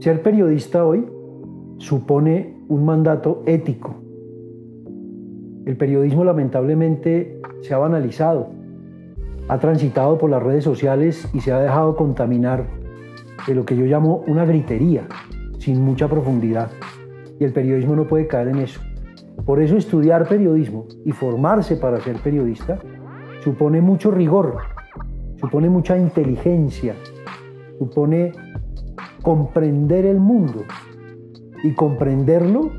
Ser periodista hoy supone un mandato ético. El periodismo lamentablemente se ha banalizado, ha transitado por las redes sociales y se ha dejado contaminar de lo que yo llamo una gritería, sin mucha profundidad. Y el periodismo no puede caer en eso. Por eso estudiar periodismo y formarse para ser periodista supone mucho rigor, supone mucha inteligencia, supone comprender el mundo y comprenderlo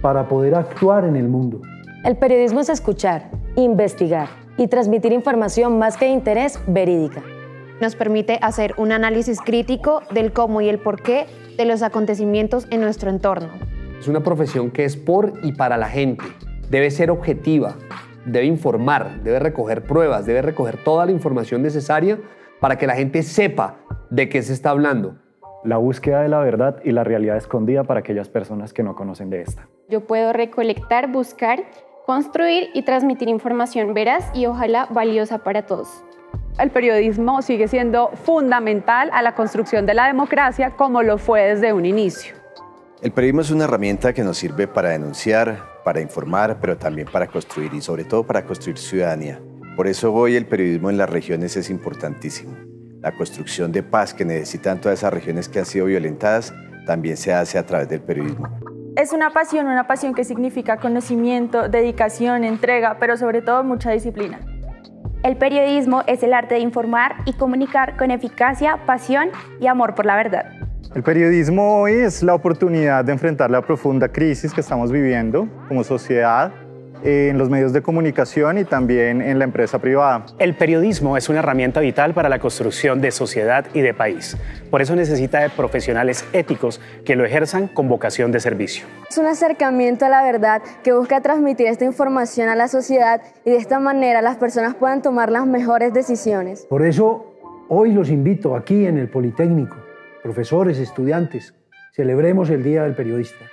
para poder actuar en el mundo. El periodismo es escuchar, investigar y transmitir información más que de interés verídica. Nos permite hacer un análisis crítico del cómo y el por qué de los acontecimientos en nuestro entorno. Es una profesión que es por y para la gente. Debe ser objetiva, debe informar, debe recoger pruebas, debe recoger toda la información necesaria para que la gente sepa de qué se está hablando. La búsqueda de la verdad y la realidad escondida para aquellas personas que no conocen de esta. Yo puedo recolectar, buscar, construir y transmitir información veraz y ojalá valiosa para todos. El periodismo sigue siendo fundamental a la construcción de la democracia como lo fue desde un inicio. El periodismo es una herramienta que nos sirve para denunciar, para informar, pero también para construir y sobre todo para construir ciudadanía. Por eso hoy el periodismo en las regiones es importantísimo. La construcción de paz que necesitan todas esas regiones que han sido violentadas también se hace a través del periodismo. Es una pasión, una pasión que significa conocimiento, dedicación, entrega, pero sobre todo mucha disciplina. El periodismo es el arte de informar y comunicar con eficacia, pasión y amor por la verdad. El periodismo hoy es la oportunidad de enfrentar la profunda crisis que estamos viviendo como sociedad en los medios de comunicación y también en la empresa privada. El periodismo es una herramienta vital para la construcción de sociedad y de país. Por eso necesita de profesionales éticos que lo ejerzan con vocación de servicio. Es un acercamiento a la verdad que busca transmitir esta información a la sociedad y de esta manera las personas puedan tomar las mejores decisiones. Por eso hoy los invito aquí en el Politécnico, profesores, estudiantes, celebremos el Día del Periodista.